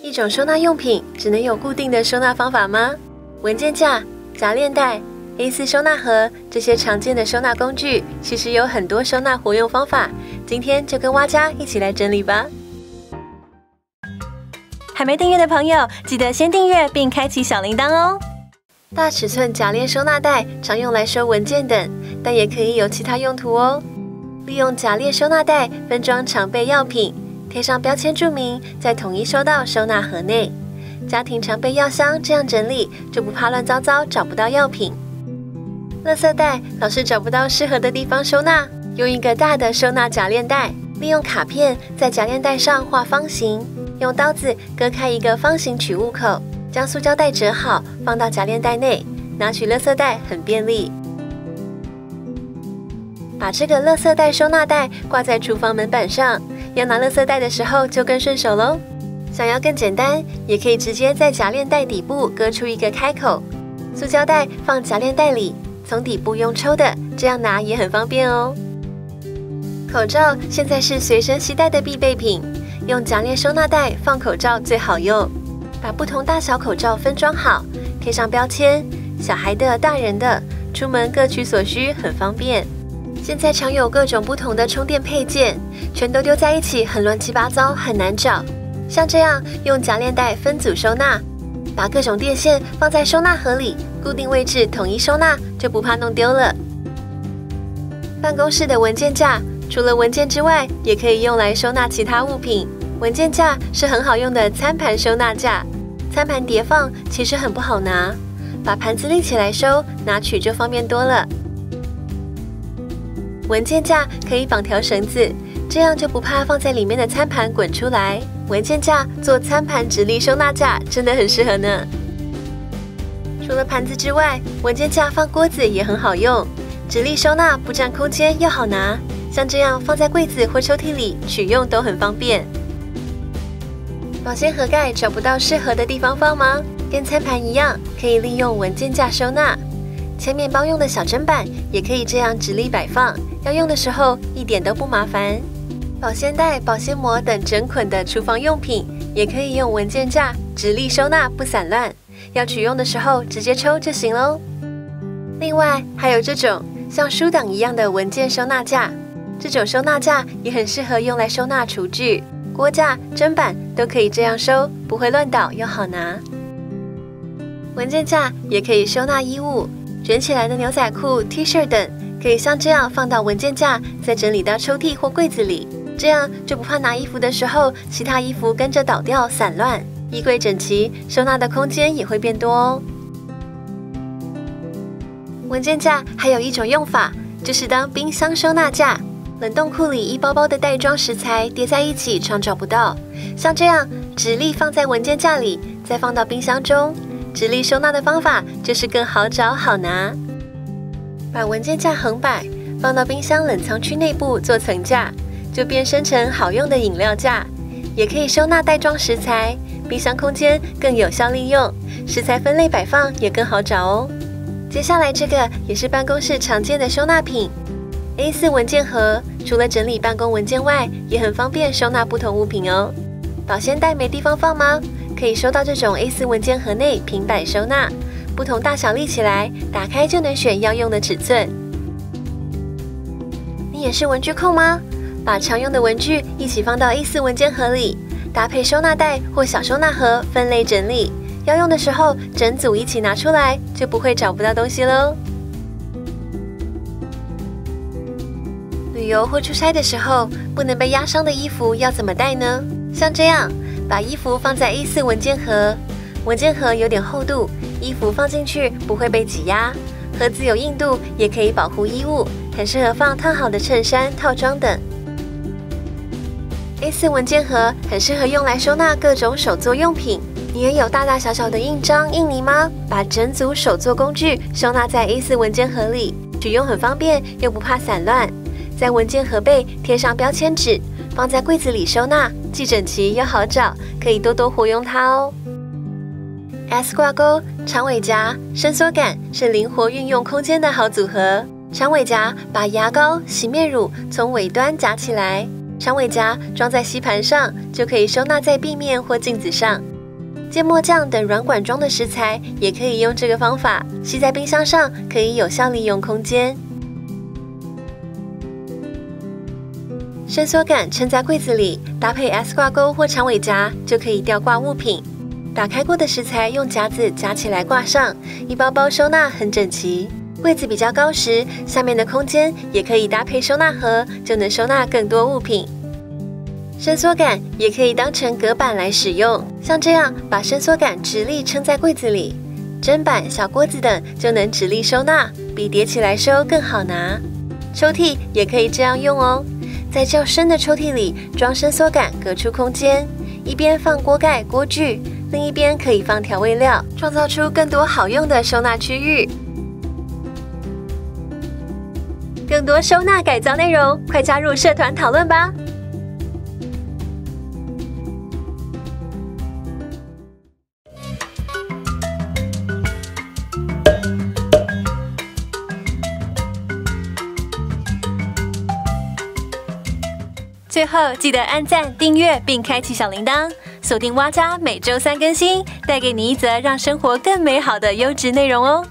一种收纳用品只能有固定的收纳方法吗？文件夹、夹链袋、A4 收纳盒这些常见的收纳工具，其实有很多收纳活用方法。今天就跟蛙家一起来整理吧。还没订阅的朋友，记得先订阅并开启小铃铛哦。大尺寸夹链收纳袋常用来收文件等，但也可以有其他用途哦。利用夹链收纳袋分装常备药品。贴上标签注明，再统一收到收纳盒内。家庭常备药箱这样整理，就不怕乱糟糟找不到药品。垃圾袋老是找不到适合的地方收纳，用一个大的收纳夹链袋，利用卡片在夹链袋上画方形，用刀子割开一个方形取物口，将塑胶袋折好放到夹链袋内，拿取垃圾袋很便利。把这个垃圾袋收纳袋挂在厨房门板上。要拿垃圾袋的时候就更顺手喽。想要更简单，也可以直接在夹链袋底部割出一个开口，塑胶袋放夹链袋里，从底部用抽的，这样拿也很方便哦。口罩现在是随身携带的必备品，用夹链收纳袋放口罩最好用。把不同大小口罩分装好，贴上标签，小孩的、大人的，出门各取所需，很方便。现在常有各种不同的充电配件，全都丢在一起，很乱七八糟，很难找。像这样用夹链袋分组收纳，把各种电线放在收纳盒里，固定位置统一收纳，就不怕弄丢了。办公室的文件架，除了文件之外，也可以用来收纳其他物品。文件架是很好用的餐盘收纳架，餐盘叠放其实很不好拿，把盘子立起来收，拿取就方便多了。文件架可以绑条绳子，这样就不怕放在里面的餐盘滚出来。文件架做餐盘直立收纳架真的很适合呢。除了盘子之外，文件架放锅子也很好用，直立收纳不占空间又好拿，像这样放在柜子或抽屉里取用都很方便。保鲜盒盖找不到适合的地方放吗？跟餐盘一样，可以利用文件架收纳。切面包用的小砧板也可以这样直立摆放。要用的时候一点都不麻烦，保鲜袋、保鲜膜等整捆的厨房用品也可以用文件架直立收纳，不散乱。要取用的时候直接抽就行喽。另外还有这种像书档一样的文件收纳架，这种收纳架也很适合用来收纳厨具、锅架、砧板，都可以这样收，不会乱倒又好拿。文件架也可以收纳衣物，卷起来的牛仔裤、T 恤等。可以像这样放到文件架，再整理到抽屉或柜子里，这样就不怕拿衣服的时候，其他衣服跟着倒掉散乱。衣柜整齐，收纳的空间也会变多哦。文件架还有一种用法，就是当冰箱收纳架。冷冻库里一包包的袋装食材叠在一起，常找不到。像这样直立放在文件架里，再放到冰箱中，直立收纳的方法就是更好找好拿。把文件架横摆，放到冰箱冷藏区内部做层架，就变身成好用的饮料架，也可以收纳袋装食材，冰箱空间更有效利用，食材分类摆放也更好找哦。接下来这个也是办公室常见的收纳品，A4 文件盒，除了整理办公文件外，也很方便收纳不同物品哦。保鲜袋没地方放吗？可以收到这种 A4 文件盒内平摆收纳。不同大小立起来，打开就能选要用的尺寸。你也是文具控吗？把常用的文具一起放到 A4 文件盒里，搭配收纳袋或小收纳盒分类整理，要用的时候整组一起拿出来，就不会找不到东西喽。旅游或出差的时候，不能被压伤的衣服要怎么带呢？像这样，把衣服放在 A4 文件盒，文件盒有点厚度。衣服放进去不会被挤压，盒子有硬度，也可以保护衣物，很适合放烫好的衬衫、套装等。A4 文件盒很适合用来收纳各种手作用品。你也有大大小小的印章、印泥吗？把整组手作工具收纳在 A4 文件盒里，取用很方便，又不怕散乱。在文件盒背贴上标签纸，放在柜子里收纳，既整齐又好找，可以多多活用它哦。S 挂钩长尾夹，伸缩杆是灵活运用空间的好组合。长尾夹把牙膏、洗面乳从尾端夹起来，长尾夹装在吸盘上，就可以收纳在壁面或镜子上。芥末酱等软管装的食材也可以用这个方法，吸在冰箱上，可以有效利用空间。伸缩杆撑在柜子里，搭配 S 挂钩或长尾夹，就可以吊挂物品。打开过的食材用夹子夹起来挂上，一包包收纳很整齐。柜子比较高时，下面的空间也可以搭配收纳盒，就能收纳更多物品。伸缩杆也可以当成隔板来使用，像这样把伸缩杆直立撑在柜子里，砧板、小锅子等就能直立收纳，比叠起来收更好拿。抽屉也可以这样用哦，在较深的抽屉里装伸缩杆，隔出空间，一边放锅盖、锅具，另一边可以放调味料，创造出更多好用的收纳区域。更多收纳改造内容，快加入社团讨论吧！最后记得按赞、订阅并开启小铃铛，锁定蛙家每周三更新，带给你一则让生活更美好的优质内容哦！